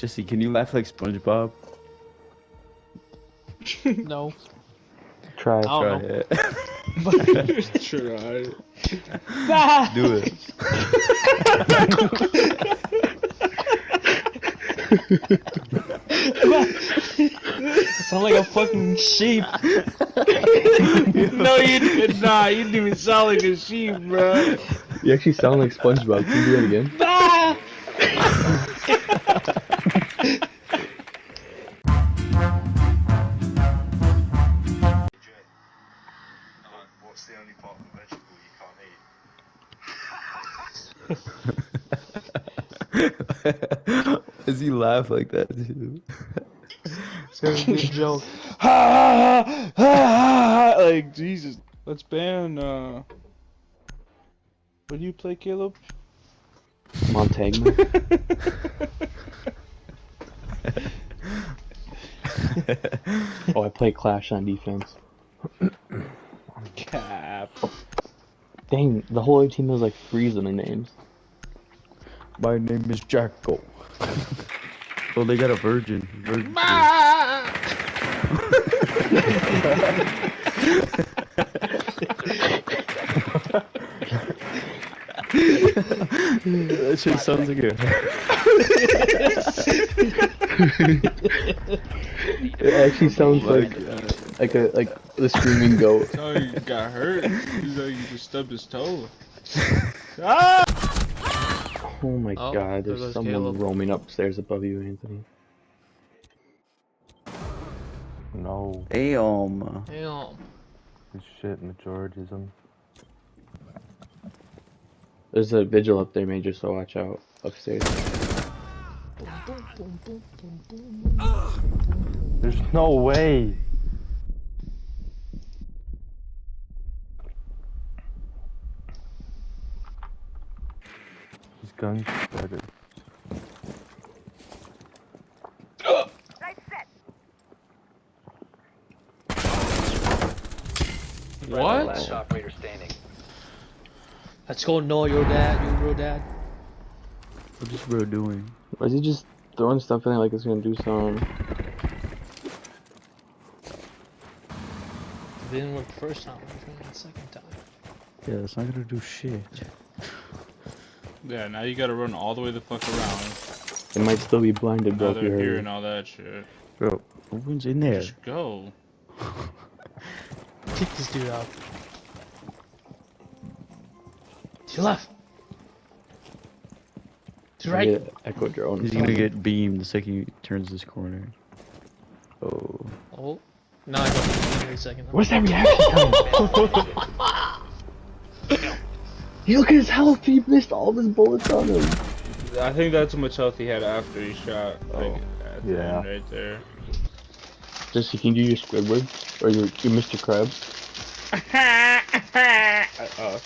Jesse, can you laugh like SpongeBob? No. Try. I Try don't know. it. Try. Do it. Sound like a fucking sheep. no, you did not. You didn't even sound like a sheep, bro. You actually sound like SpongeBob. Can you do that again? Does he laugh like that, dude? It's a good joke. Ha ha ha ha! ha. Like Jesus. Let's ban. uh... What do you play, Caleb? Montagne. oh, I play Clash on defense. Cap. Dang, the whole other team has like threes in their names. My name is Jacko. oh, they got a virgin. virgin that shit sounds like a. It actually sounds Oh my like like a like the screaming goat. Oh, you got hurt. He's like you just stubbed his toe. ah! Oh my Oh, god, there's goes someone Caleb. roaming upstairs above you, Anthony. No, Damn. Damn. this shit majoritism. There's a vigil up there, Major, so watch out. Upstairs. There's no way. His gun's. What? Last operator standing. Let's go know your dad, you real dad. What's this bro doing? Why is he just throwing stuff in there like it's gonna do something? Didn't work first time, it's gonna work the second time. Yeah, it's not gonna do shit. Yeah, now you gotta run all the way the fuck around. It might still be blinded, bro. Now If you they're heard hearing it. all that shit. Bro, everyone's in there. Just go. Kick this dude out. To your left. To your right. Echo drone. He's gonna get beamed the second he turns this corner. Oh. Oh. Now I got wait a second. What's that reaction time? you look at his health. He missed all of his bullets on him. I think that's how much health he had after he shot. Like, oh, at Yeah. end right there. Just you can do your Squidward or your, your Mr. Krabs. oh.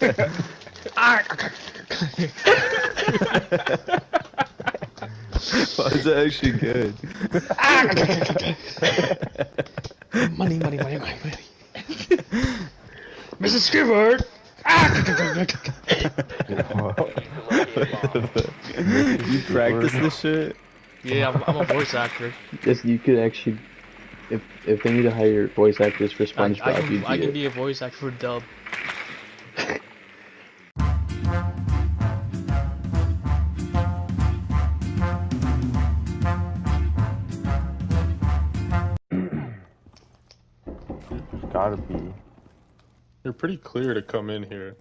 Why is that actually good? money, money, money, money, money. Mr. Squidward! You practice this shit? yeah, I'm, I'm a voice actor. Just you could actually, if if they need to hire voice actors for SpongeBob, I, can, you'd I be can be a voice actor for dub. Pretty clear to come in here.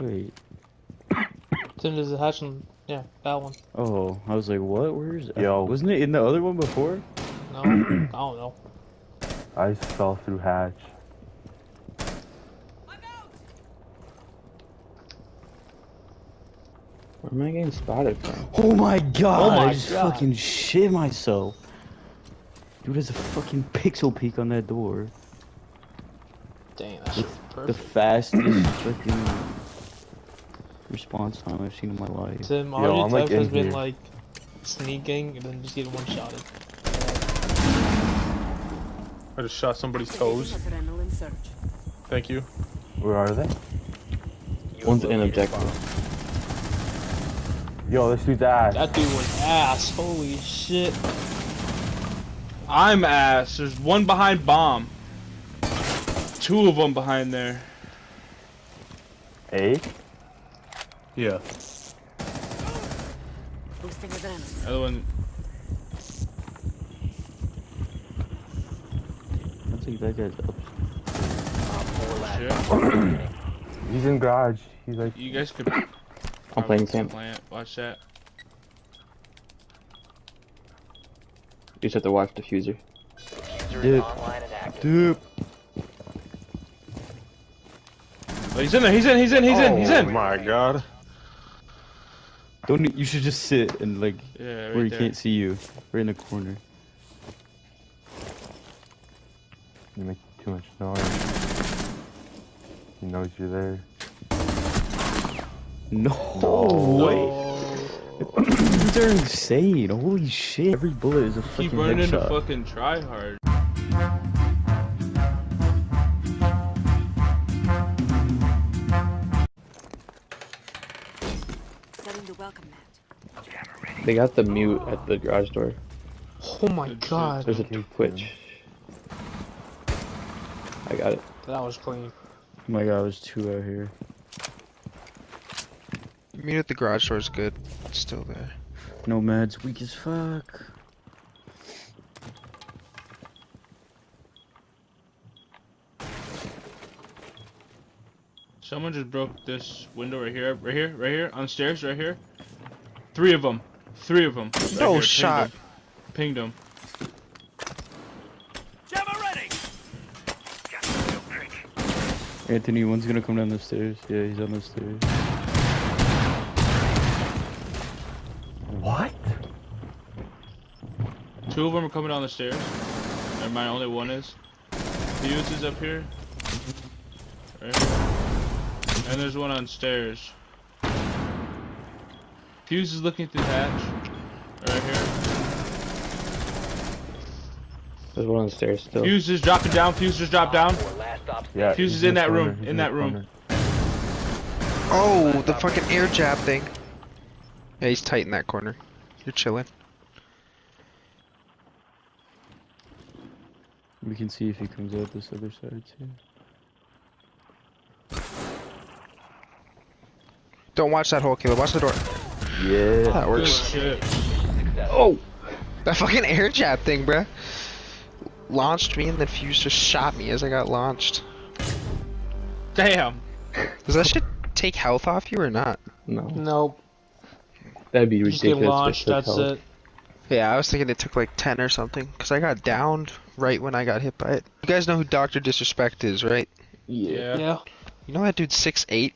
Wait. Tim, there's a hatch on. Yeah, that one. Oh, I was like, what? Where is it? Yo. Wasn't it in the other one before? No, I don't know. I fell through hatch. Where am I getting spotted from? Oh my god! Oh my I just God. fucking shit myself. Dude, there's a fucking pixel peek on that door. Dang, that's The perfect. fastest fucking response time I've seen in my life. Tim, Yo, your I'm, like, has in been here. like sneaking and then just getting one shotted. I just shot somebody's toes. Thank you. Where are they? One's in objective. Yo, this dude's ass. That dude was ass. Holy shit. I'm ass. There's one behind bomb. Two of them behind there. A? Yeah. Boosting adrenaline. Other one. I think that guy's up. Shit. He's in garage. He's like, You guys could. I'm playing Sam. Plant. Watch that. You just have to watch the diffuser. Dude. Dude. Oh, he's in there. He's in. He's in. He's in. He's in. Oh my god. Don't you should just sit and like Yeah, where he there. can't see you. Right in the corner. you make too much noise. He knows you're there. No, way. These are insane. Holy shit. Every bullet is a Keep fucking running into fucking try hard. Setting the welcome mat. They got the mute at the garage door. Oh my god. There's a Okay, Twitch. I got it. That was clean. Oh my god, there's two out here. Mute at the garage door is good. It's still there. Nomad's weak as fuck. Someone just broke this window right here, right here, right here, on the stairs, right here. Three of them. Three of them. Right No here, shot. Pinged them. Anthony, one's gonna come down the stairs. Yeah, he's on the stairs. Two of them are coming down the stairs. And my only one is. Fuse is up here. Right. And there's one on stairs. Fuse is looking through the hatch. Right here. There's one on the stairs still. Fuse is dropping down. Fuse just dropped down. Yeah. Fuse is in the that corner, room, he's in that room. corner. Oh, the fucking air jab thing. Yeah, he's tight in that corner. You're chilling. We can see if he comes out this other side too. Don't watch that hole, Caleb. Watch the door. Yeah. That Good works. Oh! That fucking air jab thing, bruh. Launched me and then Fuse just shot me as I got launched. Damn. Does that shit take health off you or not? No, Nope. that'd be You just get ridiculous. launched, that's health. it. Yeah, I was thinking it took like 10 or something. Because I got downed right when I got hit by it. You guys know who Dr. Disrespect is, right? Yeah. Yeah. You know that dude's 6'8"?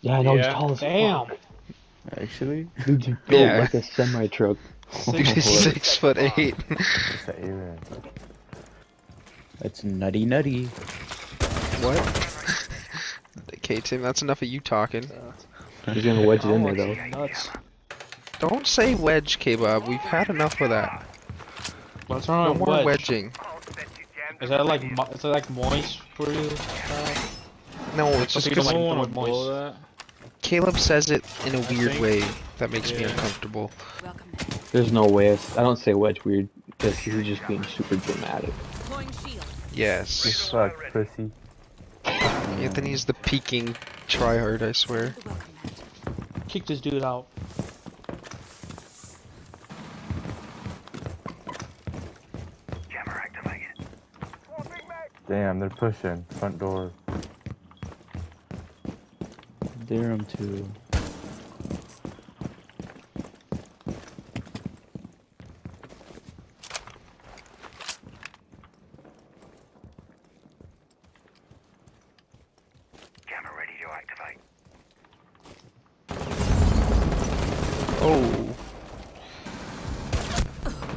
Yeah, I know Yeah. he's tall as Damn. fuck. Actually? Dude's built Yeah. like a semi truck. Dude, he's 6 foot 8. It's an alien. That's nutty nutty. what? Okay, Tim, that's enough of you talking. He's gonna wedge it in there though. Nuts. Don't say wedge, K-Bob. We've had enough of that. What's No wrong more with wedge? wedging. Is that like mo- is that like moist for you? Uh, No, it's just because like Someone the wanna word blow moist. that? Caleb says it in a weird think- way that makes me uncomfortable. There's no way. It's, I don't say wedge weird because he's just being super dramatic. Deploying shield. Yes. Fuck, pussy. Anthony's the peaking tryhard, I swear. The kick this dude out. Damn, they're pushing. Front door. There I'm too. Camera ready to activate. Oh.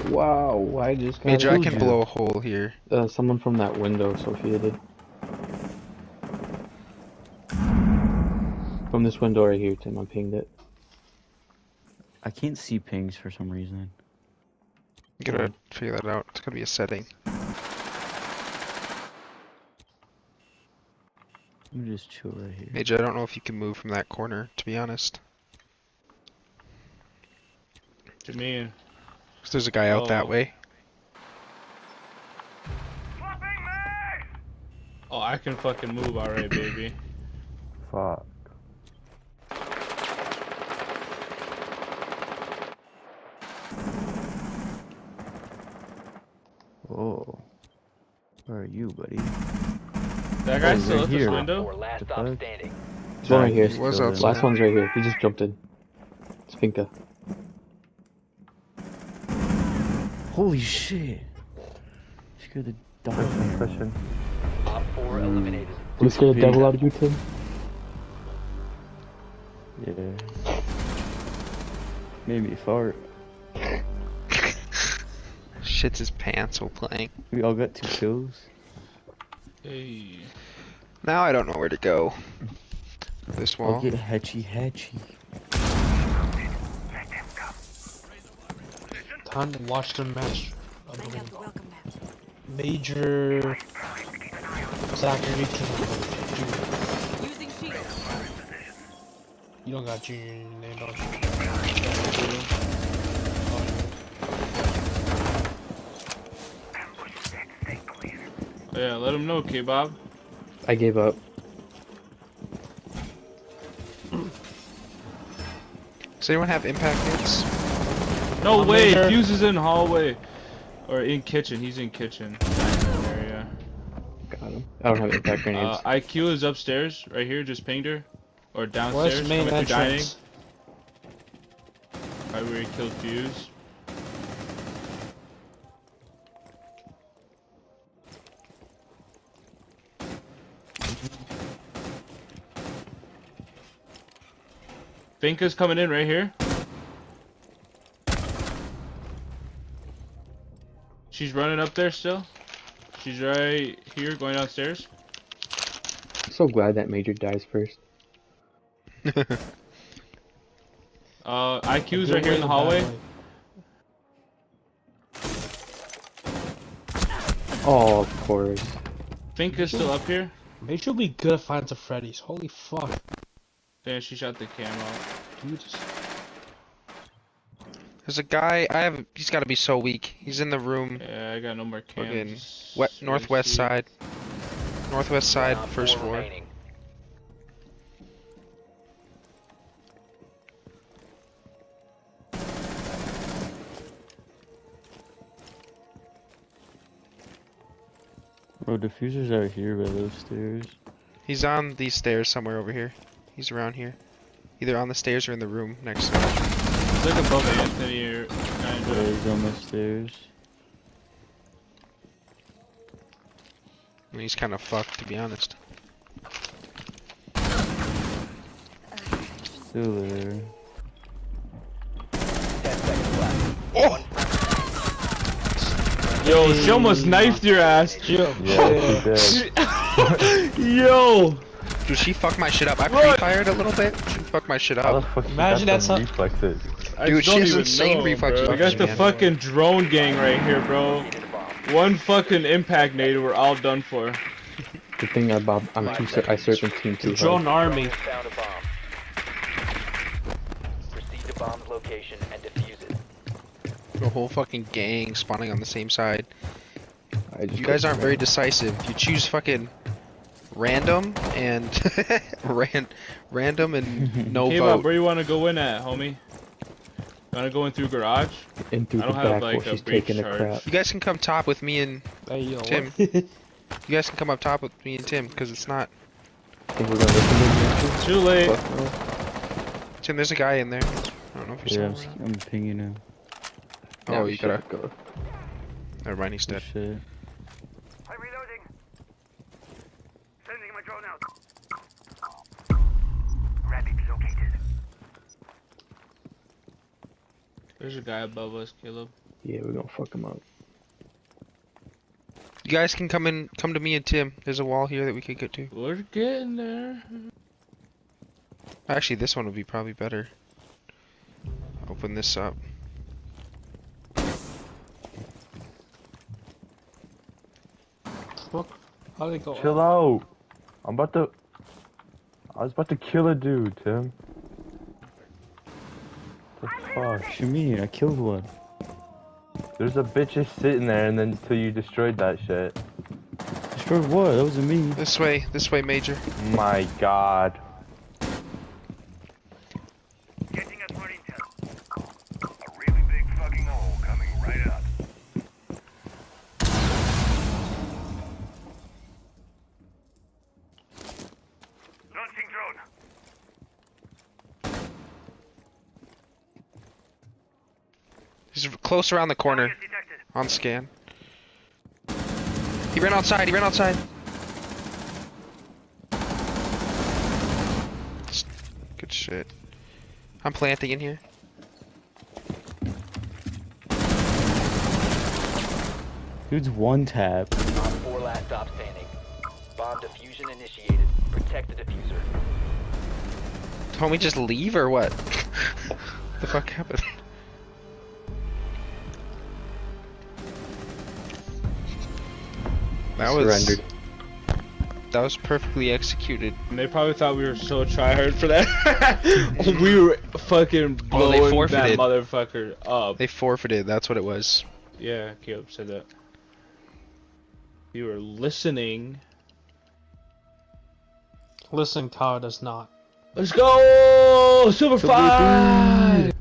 Wow, I just got Major, I it. can blow a hole here. Uh, someone from that window, Sophia did. From this window right here, Tim, I pinged it. I can't see pings for some reason. You gotta figure that out. It's gotta be a setting. Let me just chill right here. Major, I don't know if you can move from that corner, to be honest. To me, 'Cause there's a guy out that Oh. way. oh, I can fucking move alright, baby. Fuck. Oh. Where are you, buddy? That guy's Oh, still right at this here. window? Last The stop standing. One right here. He Still outside. there. Last one's right here. He just jumped in. It's Finka. Holy shit! Scared the dog. Pushing, pushing. Op 4 eliminated. You scared the devil out of you, Tim? Yeah. Made me fart. Shits his pants while playing. We all got two kills. Hey. Now I don't know where to go. This I'll wall. get hatchy hatchy. Time to watch the match. of Bring the out the welcome mat. Major Zachary Junior. Using. You don't got Junior in your name, don't you? Yeah, let him know, K-Bob. I gave up. Does anyone have impact hits? No I'm way, there. Fuse is in hallway. Or in kitchen, he's in kitchen. Area. Got him. I don't have impact grenades. Uh, IQ is upstairs, right here, just pinged her. Or downstairs, Where's the main coming through dining. entrance? Right where he killed Fuse. Finka's coming in right here. She's running up there still. She's right here going downstairs. I'm so glad that Major dies first. Uh, IQ's right here in the hallway. bad way. Oh, of course. Finka's still up here. Major will be good at Fighting to Freddy's. Holy fuck, Damn, she shot the camo. dude. There's a guy. I have. He's got to be so weak. He's in the room. Yeah, I got no more Fucking cams. Wet Let northwest see. side. Northwest side, Op first floor. remaining. Bro, diffuser's out here by those stairs. He's on these stairs somewhere over here. He's around here. Either on the stairs or in the room next to him. It's like above Anthony or kind Yeah, of. he's on the stairs. He's kind of fucked, to be honest. Still there. 10. Yo, she almost knifed your ass. Yo, Yeah, she did. Yo, Dude, she fucked my shit up. I What? pre-fired a little bit. She fucked my shit How the up. fuck she Imagine that's them how- reflexes? I Dude, don't she insane reflexes, bro. We got the man. fucking drone gang right here, bro. Located a bomb. One fucking impact nade, we're all done for. Good thing I Bob. I'm too. ser- I serpentine too hard. drone army. Found a bomb. Proceed to bomb's location and defuse it. The whole fucking gang spawning on the same side. I just You guys aren't very decisive. You choose fucking random and ran random and no Hey, Bob, vote. where you want to go in at, homie? You want to go in through garage? in through I the don't have, back like, while a she's breach taking a crap. You guys can come top with me and Hey yo, Tim. you guys can come up top with me and Tim because it's not. Think we're gonna to Too late. Fuck no. Tim, there's a guy in there. I don't know if you're Yeah, I'm, still s- I'm pinging him. Oh, Yeah, you gotta. should go. Never mind, he's Oh, dead. shit. I'm reloading. Sending my drone out. Rabbit located. There's a guy above us, Caleb. Yeah, we're gonna fuck him up. You guys can come in, come to me and Tim. There's a wall here that we could get to. We're getting there. Actually, this one would be probably better. Open this up. Fuck. How they go? Chill out. I'm about to. I was about to kill a dude, Tim. The fuck? What you mean? I killed one. There's a bitch just sitting there, and then until you destroyed that shit. Destroyed what? That wasn't me. This way, this way, Major. My God. Close around the corner on scan. He ran outside. He ran outside. Good shit. I'm planting in here. Dude's one tap. Op 4 last stop standing. Bomb diffusion initiated. Protect the diffuser. Don't we just leave or what? the fuck happened? That was Surrendered. that was perfectly executed. And they probably thought we were so tryhard for that. we were fucking Oh, they blowing that forfeited. motherfucker up. They forfeited. That's what it was. Yeah, Caleb said that. You were listening. Listen, Kyle does not. Let's go! Super five!